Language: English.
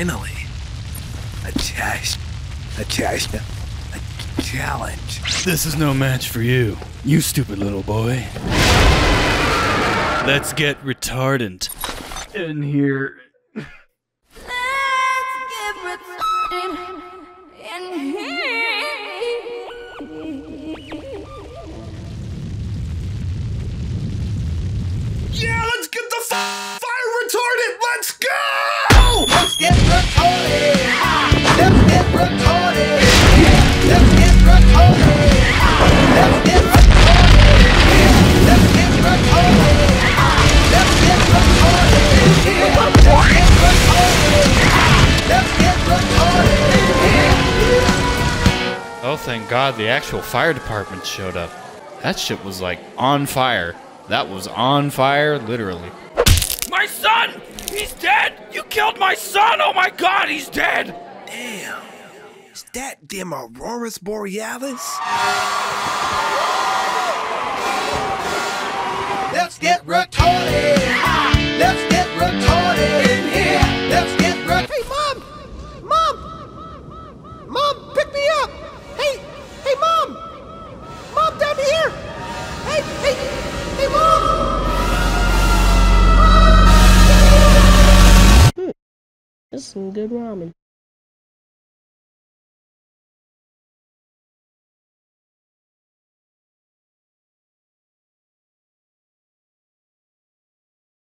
Finally. A test. A test. A challenge. This is no match for you, you stupid little boy. Let's get retardant in here. Let's get retarded in here. Yeah, let's get the f- Oh, thank God the actual fire department showed up. That shit was like on fire. That was on fire, literally. My son! He's dead! You killed my son! Oh my god, he's dead! Damn. Is that them Auroras Borealis? Let's get retarded. This is some good ramen.